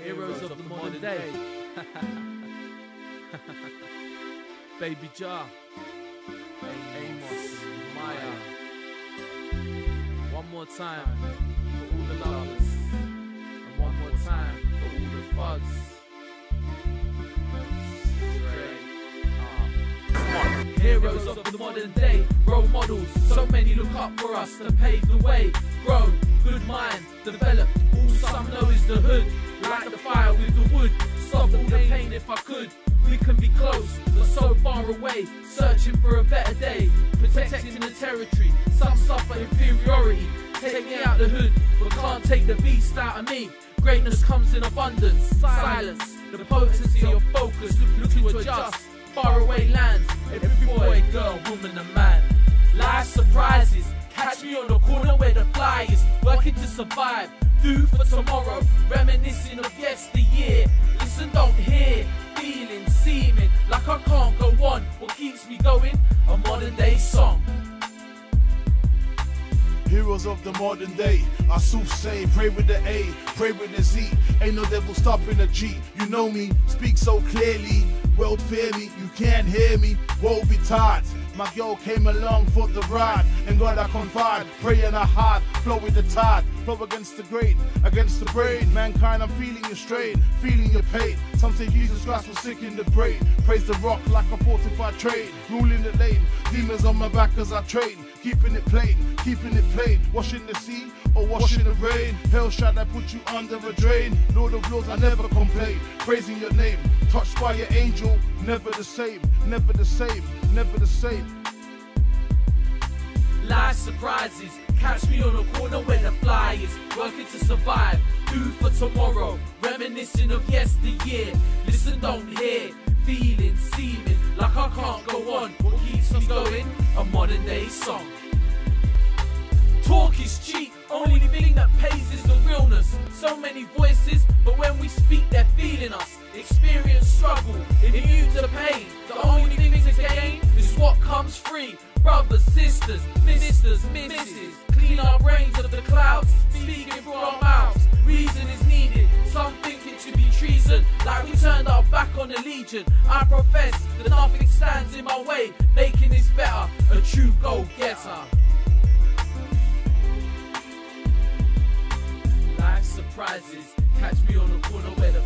Heroes of the modern day. Baby Jah. Amos. Maher. One more time for all the lovers. And one more time for all the thugs. Heroes of the modern day, role models. So many look up for us to pave the way. Grown, good mind, developed. All some know is the hood. Light the fire with the wood. Stop all the pain if I could. We can be close, but so far away. Searching for a better day. Protecting the territory. Some suffer inferiority. Take me out the hood, but can't take the beast out of me. Greatness comes in abundance. Silence, the potency of focus. Look to adjust. Faraway lands. Every boy, girl, woman, and man. Where the fly is. Working to survive. Do for tomorrow. Reminiscing of yesteryear. Listen, don't hear. Feeling, seeming like I can't go on. What keeps me going? A modern day song. Heroes of the modern day, I soothsay, pray with the A, pray with the Z. Ain't no devil stopping the G. You know me, speak so clearly. World fear me, you can't hear me. Woe betide. My girl came along for the ride, and God I confide. Pray in her heart, flow with the tide, flow against the grain, against the brain. Mankind, I'm feeling your strain, feeling your pain. Some say Jesus Christ was sick in the brain. Praise the rock like a fortified train, ruling the lane. Demons on my back as I train, keeping it plain, keeping it plain. Washing the sea or washing the rain. Hell shall I put you under a drain. Lord of Lords, I never complain. Praising your name, touched by your angel, never the same, never the same, never the same. Life surprises. Catch me on a corner where the fly is. Working to survive. Do for tomorrow. Reminiscing of yesteryear. Listen, don't hear. Feeling, seeming like I can't go on. What keeps me going? A modern day song. Talk is cheap. Only thing that pays is the realness. So many voices, but when Brothers, sisters, misters, misses. Clean our brains of the clouds, speaking through our mouths. Reason is needed, some think it to be treason. Like we turned our back on the legion. I profess that nothing stands in my way, making this better. A true goal getter. Life surprises. Catch me on the corner where the